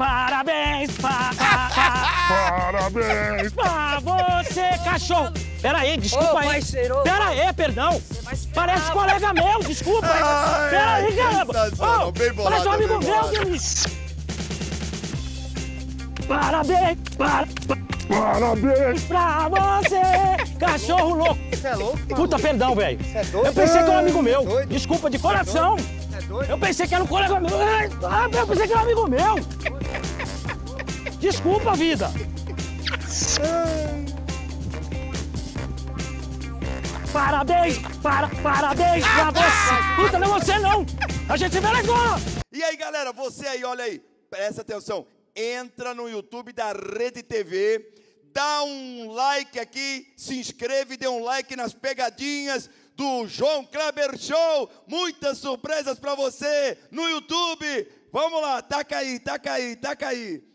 Parabéns pa, pa, pa, Parabéns! pra você, cachorro. Pera aí, desculpa Ô, aí. Pera aí, perdão. Parece colega meu, desculpa. Ai, Pera ai, aí, caramba. bolado, Parece um amigo meu. Denis. Parabéns para, Parabéns! pra você, cachorro louco. Você é louco, mano? Puta, perdão, velho. É doido? Eu pensei que era um amigo meu. Doido? Desculpa, de coração. Você é doido? Eu pensei que era um colega meu. Ah, eu pensei que era um amigo meu. Desculpa, vida. Parabéns, para, parabéns pra você. Puta, não é você não. A gente se vê agora. E aí, galera, você aí, olha aí, presta atenção. Entra no YouTube da Rede TV, dá um like aqui, se inscreve, dê um like nas pegadinhas do João Kleber Show. Muitas surpresas pra você no YouTube. Vamos lá, taca aí, taca aí, taca aí.